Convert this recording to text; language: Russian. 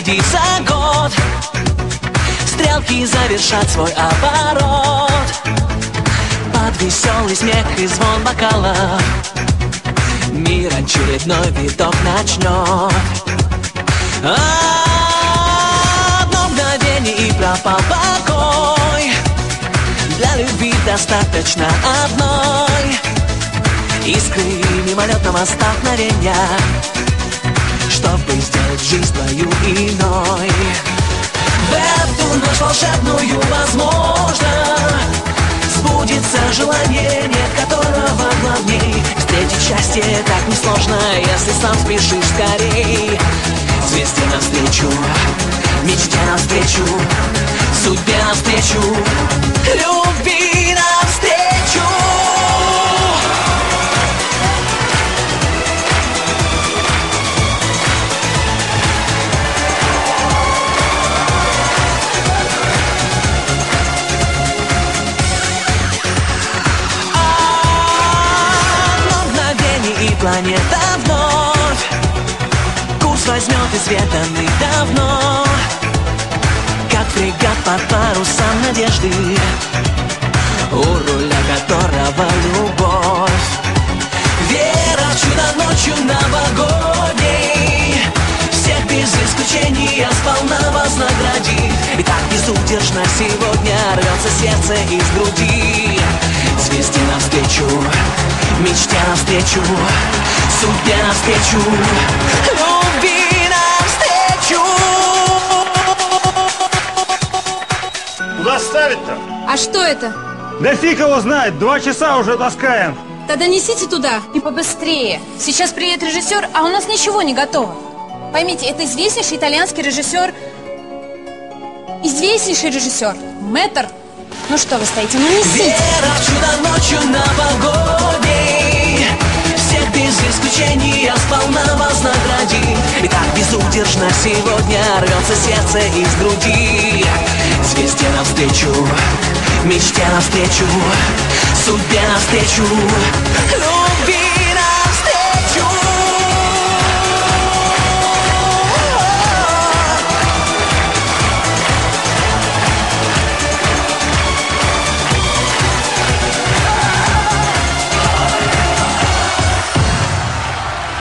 родится год. Стрелки завершат свой оборот. Под веселый смех и звон бокала. Мир очередной виток начнет. Одно мгновение и пропал покой. Для любви достаточно одной. Искры мимолетного столкновения Чтобы сделать жизнь твою иной. В эту ночь волшебную возможно Сбудется желание, нет которого главней. Встретить счастье так несложно, если сам спешишь скорей. Звезде навстречу, мечте навстречу, судьбе навстречу, любви планета вновь. Курс возьмет изведанный давно. Как фрегат под парусом надежды. У руля которого любовь. Вера в чудо ночью новогодней. Всех без исключения сполна вознаградит. И так безудержно сегодня рвется сердце из груди Звезде навстречу, мечте навстречу Судьбе навстречу, любви навстречу Куда ставить-то? А что это? Да фиг его знает, два часа уже таскаем. Тогда несите туда и побыстрее. Сейчас приедет режиссер, а у нас ничего не готово. Поймите, это известнейший итальянский режиссер. Известнейший режиссер. Мэтр. Ну что вы стоите, ну несите. Вера в чудо ночью новогодней Всех без исключения сполна вознаградит И так безудержно сегодня рвется сердце из груди. Звезде навстречу, мечте навстречу, судьбе навстречу